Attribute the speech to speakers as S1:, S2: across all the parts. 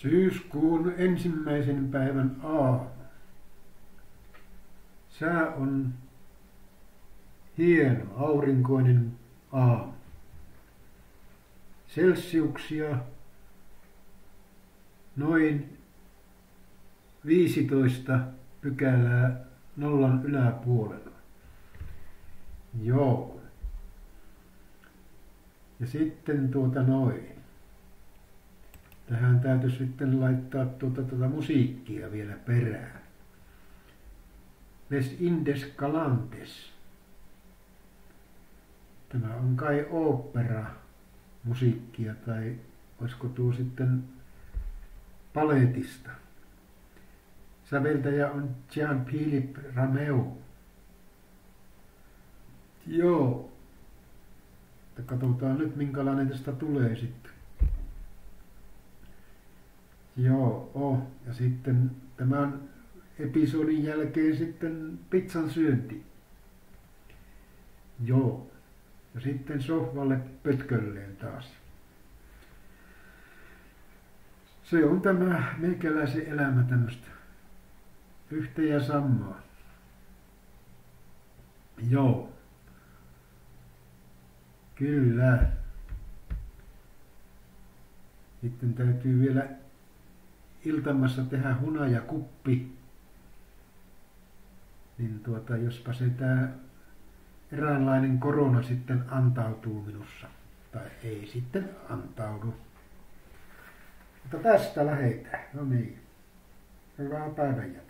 S1: Syyskuun ensimmäisen päivän aamu. Sää on hieno, aurinkoinen aamu. Celsiuksia noin 15 pykälää nollan yläpuolella. Joo. Ja sitten tuota noin. Tähän täytyy sitten laittaa tuota, tuota musiikkia vielä perään. Les Indes Galantes. Tämä on kai opera musiikkia tai olisiko tuo sitten paletista. Säveltäjä on Jean-Philippe Rameu. Joo. Katsotaan nyt minkälainen tästä tulee sitten. Joo, oh. ja sitten tämän episodin jälkeen sitten pizzan syönti. Joo. Ja sitten sohvalle pötkölleen taas. Se on tämä meikäläisen elämä tämmöistä yhtä ja samaa. Joo. Kyllä. Sitten täytyy vielä iltamassa tehdä hunajakuppi. Niin tuota, jospa se tämä eräänlainen korona sitten antautuu minussa. Tai ei sitten antaudu. Mutta tästä lähetään. No niin. Hyvää päivänjatkoa.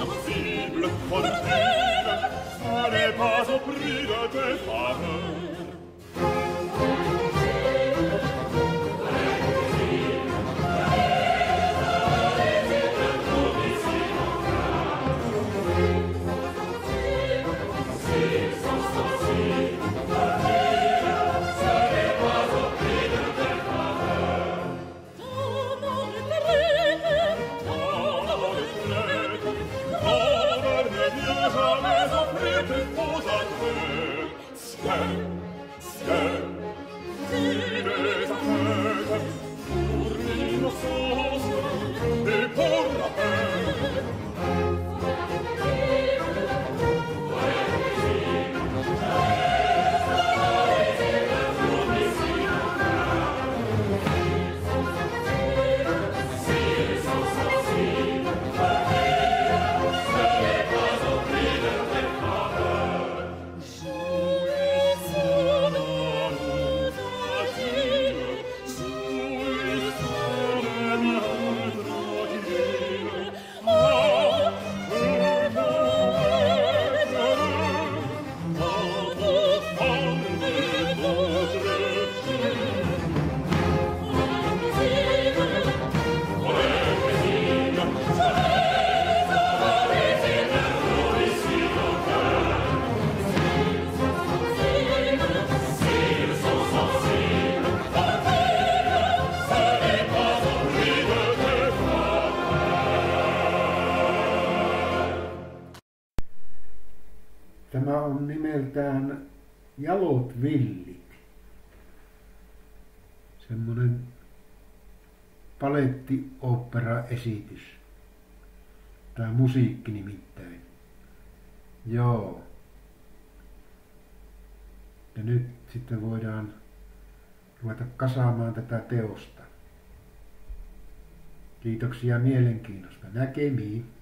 S1: impossible, con te, fare pas au prix de tes femmes. Jalot villit. Semmoinen paletti-opera-esitys. Tai musiikki nimittäin. Joo. Ja nyt sitten voidaan ruveta kasaamaan tätä teosta. Kiitoksia mielenkiinnosta. Näkemiin.